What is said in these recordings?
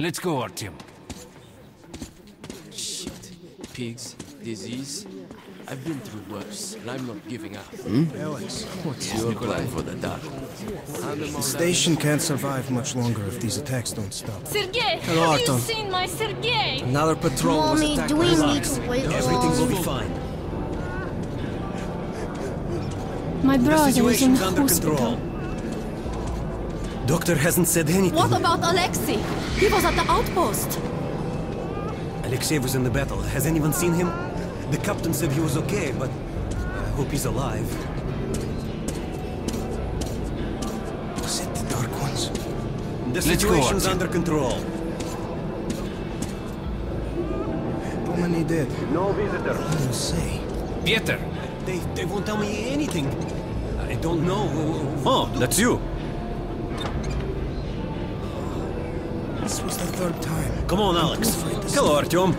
Let's go, Artyom. Shit. Pigs, disease. I've been through worse, and I'm not giving up. Hmm? Alex, What's your plan for the dark? the station can't survive much longer if these attacks don't stop. Sergei, Hello, have Artyom. you seen my Sergei? Another patrol was attacked do by we need Relax. to wait Everything will be fine. My brother is in situation's under hospital. control. Doctor hasn't said anything. What about Alexei? He was at the outpost. Alexei was in the battle. Has anyone seen him? The captain said he was okay, but I hope he's alive. Was it the Dark Ones? The Let's go, situation's under control. How many dead? No visitor. What do you say? Pieter! They, they won't tell me anything. I don't know. Oh, that's you. This was the third time. Come on, Alex. Hello, Artyom.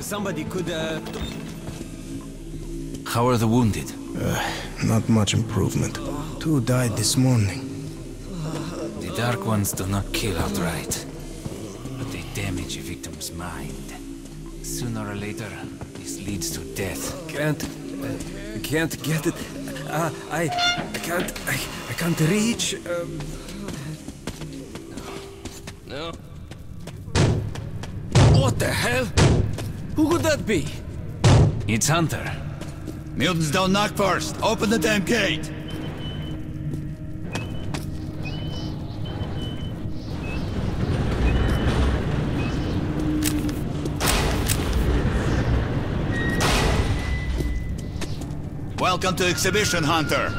Somebody could, uh... How are the wounded? Not much improvement. Two died this morning. The Dark Ones do not kill outright, but they damage a victim's mind. Sooner or later, this leads to death. Can't... I can't get it. Uh, I... I can't... I, I can't reach... Um, No? what the hell? Who could that be? It's Hunter. Mutants don't knock first. Open the damn gate. Welcome to Exhibition Hunter.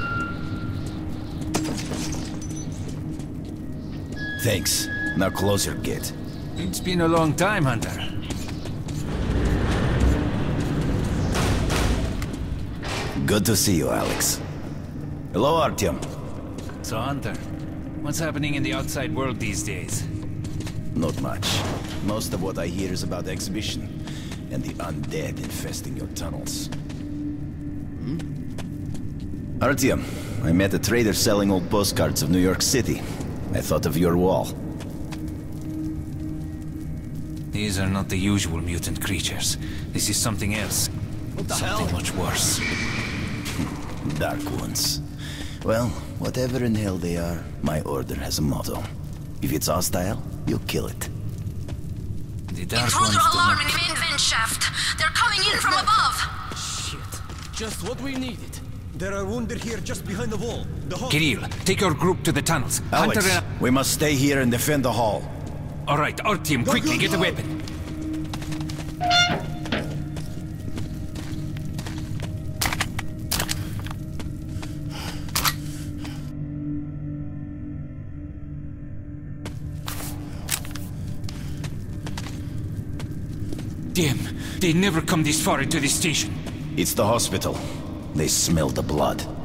Thanks. Now close your gate. It's been a long time, Hunter. Good to see you, Alex. Hello, Artyom. So, Hunter, what's happening in the outside world these days? Not much. Most of what I hear is about the exhibition and the undead infesting your tunnels. Hmm? Artyom, I met a trader selling old postcards of New York City. I thought of your wall. These are not the usual mutant creatures. This is something else. something much worse. Dark ones. Well, whatever in hell they are, my order has a motto. If it's hostile, you kill it. The Dark Intruder Ones do alarm in the main vent shaft. They're coming in from above. Shit. Just what we needed. There are wounded here just behind the wall. The hall. Kirill, take your group to the tunnels. Alex, Hunter, uh, we must stay here and defend the hall. All right, our team, quickly get a weapon. Damn, they never come this far into the station. It's the hospital. They smell the blood.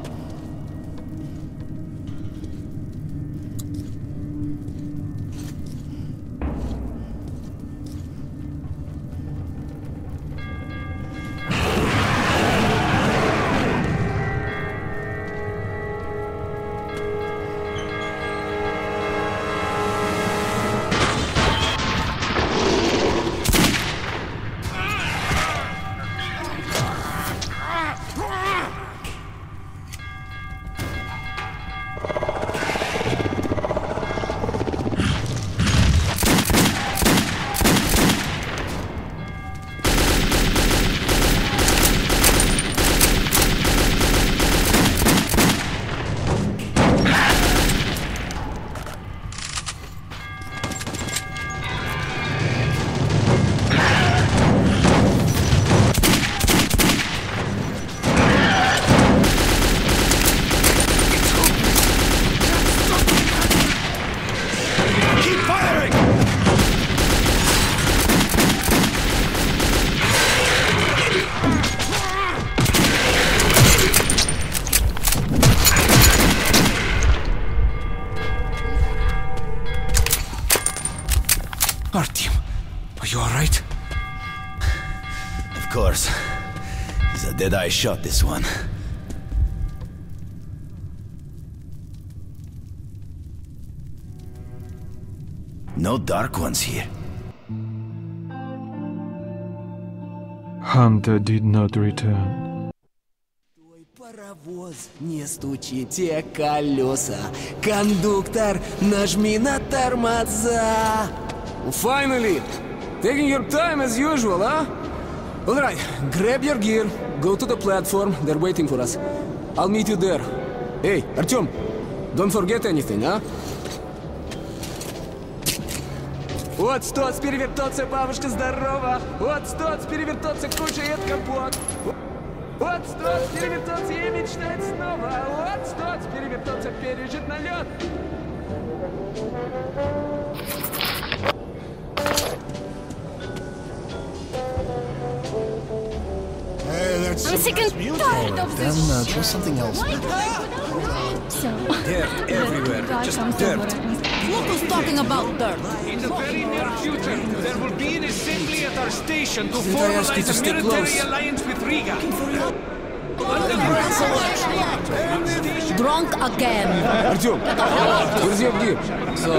course. It's a dead-eye shot, this one. No Dark Ones here. Hunter did not return. Паровоз, не стучите колеса. Кондуктор, нажми на тормоза. Finally, taking your time as usual, huh? All right, grab your gear, go to the platform. They're waiting for us. I'll meet you there. Hey, Artyom, don't forget anything, huh? Вот стоц, перевертоться, бабушка здорова. Вот стоц, перевертоться, кушает компот. Вот стоц, перевертоться и мечтать снова. Вот стоц, перевертоться, пережит налет. I'm sick and tired of this. Then uh, try something else. So, dirt everywhere, just dirt. Look who's talking about dirt. In the very near future, there will be an assembly at our station to formalize a military alliance with Riga. Drunk again. Artyom, where's your gear? So,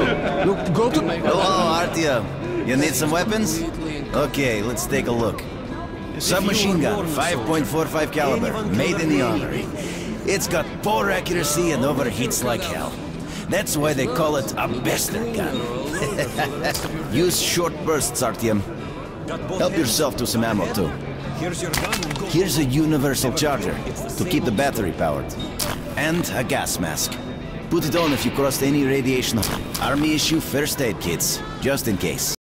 look, go to... Hello, Artyom. You need some weapons? Okay, let's take a look. Submachine gun, 5.45 caliber, made in the armory. It's got poor accuracy and overheats like hell. That's why they call it a bastard gun. Use short bursts, Artyom. Help yourself to some ammo too. Here's a universal charger to keep the battery powered. And a gas mask. Put it on if you crossed any radiation. Army issue first aid kits, just in case.